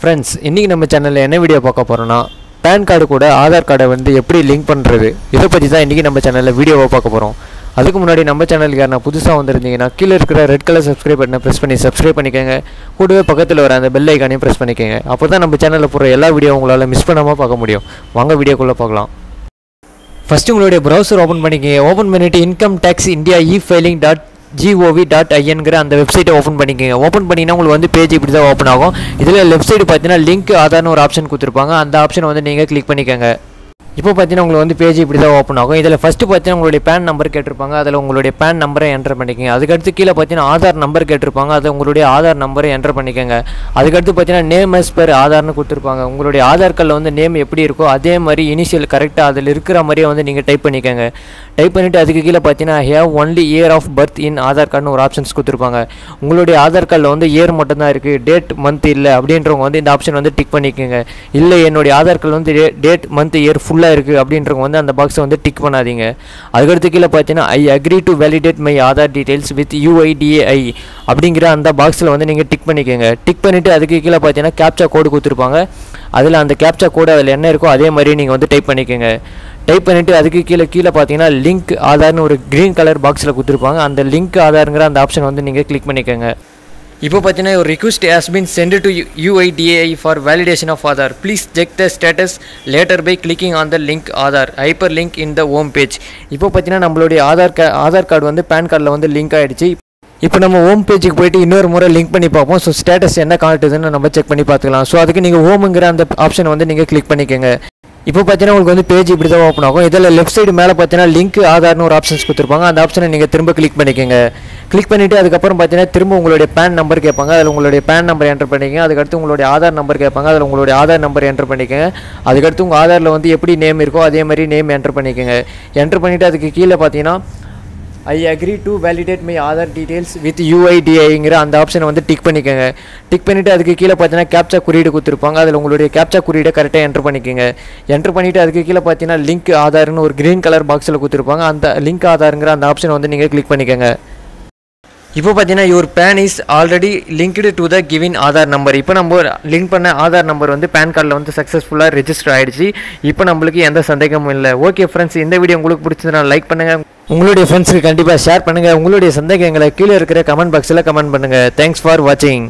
Friends இன்றைக்கி நம்ம சேனலில் என்ன வீடியோ பார்க்க போகிறோன்னா பேன் கார்டு கூட ஆதார் கார்டை வந்து எப்படி லிங்க் பண்ணுறது இதை பற்றி தான் இன்றைக்கி நம்ம சேனலில் வீடியோவை பார்க்க போகிறோம் அதுக்கு முன்னாடி நம்ம சேனலுக்கு யாரா புதுசாக வந்திருந்தீங்கன்னா கீழே இருக்கிற ரெட் கலர் சப்ஸ்கிரைப் பட்டனை ப்ரெஸ் பண்ணி சப்ஸ்கிரைப் பண்ணிக்கோங்க. கூடவே பக்கத்தில் வர அந்த பெல் ஐக்கானையும் ப்ரெஸ் பண்ணிக்கோங்க. அப்போ தான் நம்ம சேனலில் போகிற எல்லா வீடியோ உங்களால் மிஸ் பண்ணாமல் பார்க்க முடியும். வாங்க வீடியோக்குள்ளே பார்க்கலாம். ஃபஸ்ட்டு உங்களுடைய ப்ரௌசர் ஓப்பன் பண்ணிக்கங்க. ஓப்பன் பண்ணிவிட்டு income tax India e filing dot gov dot ஐஎன்கிற அந்த வெப்சைட்டை ஓப்பன் பண்ணிக்கோங்க. ஓப்பன் பண்ணிங்கன்னா உங்களுக்கு வந்து பேஜ் இப்படி தான் ஓப்பன் ஆகும். இதில் லெஃப்ட் சைடு பார்த்தீங்கன்னா லிங்க் ஆதார்னு ஒரு ஆப்ஷன் கொடுத்துருப்பாங்க. அந்த ஆப்ஷனை வந்து நீங்கள் கிளிக் பண்ணிக்கோங்க. இப்போ பார்த்தீங்கன்னா உங்களுக்கு வந்து பேஜ் இப்படி தான் ஓப்பன் ஆகும். இதில் ஃபஸ்ட்டு பார்த்தீங்கன்னா உங்களுடைய பேன் நம்பர் கேட்டிருப்பாங்க. அதில் உங்களுடைய பேன் நம்பரை என்டர் பண்ணிக்கோங்க. அதுக்கடுத்து கீழே பார்த்தீங்கன்னா ஆதார் நம்பர் கேட்டிருப்பாங்க. அதை உங்களுடைய ஆதார் நம்பரை என்டர் பண்ணிக்கோங்க. அதுக்கடுத்து பார்த்தீங்கன்னா நேம் எஸ் பெர் ஆதார்னு கொடுத்துருப்பாங்க. உங்களுடைய ஆதார் கார்டில் வந்து நேம் எப்படி இருக்கோ அதே மாதிரி இனிஷியல் கரெக்டாக அதில் இருக்கிற மாதிரியே வந்து நீங்கள் டைப் பண்ணிக்கோங்க. டைப் பண்ணிவிட்டு அதுக்கு கீழே பார்த்தீங்கன்னா have only year of birth in Aadhaar கார்டுன்னு ஒரு ஆப்ஷன்ஸ் கொடுத்துருப்பாங்க. உங்களுடைய ஆதார் கார்டில் வந்து இயர் மட்டும்தான் இருக்குது டேட் மந்த் இல்லை. அப்படின்றவங்க வந்து இந்த ஆப்ஷன் வந்து டிக் பண்ணிக்கோங்க. இல்லை என்னுடைய ஆதார் கார்டு வந்து டேட் மந்த் இயர் ஃபுல்லாக இருக்குது அப்படின்றவங்க வந்து அந்த பாக்ஸை வந்து டிக் பண்ணாதீங்க. அதுக்கடுத்து கீழே பார்த்தீங்கன்னா I agree to validate my Aadhaar details with UIDAI அப்படிங்கிற அந்த பாக்ஸில் வந்து நீங்கள் டிக் பண்ணிக்கோங்க. டிக் பண்ணிவிட்டு அதுக்கு கீழே பார்த்தீங்கன்னா கேப்சா கோடு கொடுத்துருப்பாங்க. அதில் அந்த கேப்சா கோடு அதில் என்ன இருக்கோ அதே மாதிரி நீங்கள் வந்து டைப் பண்ணிக்கோங்க. டைப் பண்ணிவிட்டு அதுக்கு கீழே கீழே பார்த்தீங்கன்னா லிங்க் ஆதார்னு ஒரு க்ரீன் கலர் பாக்ஸில் கொடுத்துருப்பாங்க. அந்த லிங்க் ஆதாருங்கிற அந்த ஆப்ஷன் வந்து நீங்கள் கிளிக் பண்ணிக்கோங்க. இப்போ பார்த்தீங்கன்னா ஒரு request has been sent to UIDAI for validation of Aadhaar please check the status later by clicking on the link Aadhaar hyperlink in the home page இப்போ பார்த்தீங்கன்னா நம்மளுடைய ஆதார் கா ஆதார் கார்டு வந்து பேன் கார்டில் வந்து லிங்க் ஆகிடுச்சு இப்போ நம்ம ஹோம் பேஜுக்கு போயிட்டு இன்னொரு முறை லிங்க் பண்ணி பார்ப்போம். ஸோ ஸ்டேட்டஸ் என்ன காட்டுதுன்னு நம்ம செக் பண்ணி பார்த்துக்கலாம். ஸோ அதுக்கு நீங்கள் ஹோமுங்கிற அந்த ஆப்ஷனை வந்து நீங்கள் கிளிக் பண்ணிக்கோங்க. இப்போ பார்த்தீங்கன்னா உங்களுக்கு வந்து பேஜ் இப்படி தான் ஓப்பன் ஆகும். இதில் லெஃப்ட் சைடு மேலே பார்த்தீங்கன்னா லிங்க் ஆதார்னு ஒரு ஆப்ஷன்ஸ் கொடுத்துருப்பாங்க. அந்த ஆப்ஷனை நீங்கள் திரும்ப கிளிக் பண்ணிக்கோங்க. கிளிக் பண்ணிவிட்டு அதுக்கப்புறம் பார்த்தீங்கன்னா திரும்ப உங்களுடைய பேன் நம்பர் கேட்பாங்க. அதில் உங்களுடைய பேன் நம்பர் என்டர் பண்ணிக்கங்க. அதுக்கடுத்து உங்களுடைய ஆதார் நம்பர் கேட்பாங்க. அதில் உங்களுடைய ஆதார் நம்பர் என்டர் பண்ணிக்கோங்க. அதுக்கடுத்து உங்கள் ஆதாரில் வந்து எப்படி நேம் இருக்கோ அதே மாதிரி நேம் என்டர் பண்ணிக்கோங்க. என்டர் பண்ணிவிட்டு அதுக்கு கீழே பார்த்தீங்கன்னா I agree to validate my Aadhaar details with யூஐடிஐங்கிற அந்த ஆப்ஷனை வந்து டிக் பண்ணிக்கோங்க. டிக் பண்ணிவிட்டு அதுக்கு கீழே பார்த்தீங்கன்னா கேப்சா குறியீடு கொடுத்துருப்பாங்க. அதில் உங்களுடைய கேப்சா குறியீடை கரெக்டாக என்டர் பண்ணிக்கோங்க. என்டர் பண்ணிவிட்டு அதுக்கு கீழே பார்த்தீங்கன்னா லிங்க் ஆதார்னு ஒரு க்ரீன் கலர் பாக்ஸில் கொடுத்துருப்பாங்க. அந்த லிங்க் ஆதாருங்கிற அந்த ஆப்ஷனை வந்து நீங்கள் கிளிக் பண்ணிக்கோங்க. இப்போ பார்த்தீங்கன்னா your PAN is already linked to the given Aadhaar number இப்போ நம்ம லிங்க் பண்ண ஆதார் நம்பர் வந்து பேன் கார்டில் வந்து சக்ஸஸ்ஃபுல்லாக ரெஜிஸ்டர் ஆகிடுச்சு இப்போ நம்மளுக்கு எந்த சந்தேகமும் இல்லை. ஓகே ஃப்ரெண்ட்ஸ் இந்த வீடியோ உங்களுக்கு பிடிச்சதுனா லைக் பண்ணுங்கள் உங்களுடைய ஃப்ரெண்ட்ஸுக்கு கண்டிப்பாக ஷேர் பண்ணுங்கள் உங்களுடைய சந்தேகங்களை கீழே இருக்கிற கமெண்ட் பாக்ஸில் கமெண்ட் பண்ணுங்கள் தேங்க்ஸ் ஃபார் வாட்சிங்